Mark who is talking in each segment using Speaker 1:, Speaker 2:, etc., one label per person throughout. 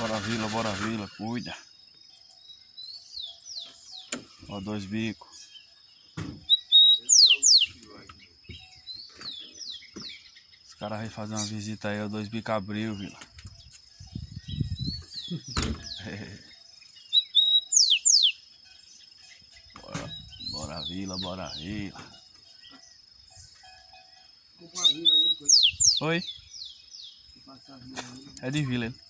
Speaker 1: Bora vila, bora vila, cuida. Ó, dois bicos. Os caras vão fazer uma visita aí, ó, dois bicos abriu, vila. bora, bora vila, bora vila. Oi? É de vila ele.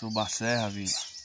Speaker 1: Suba a serra, vila.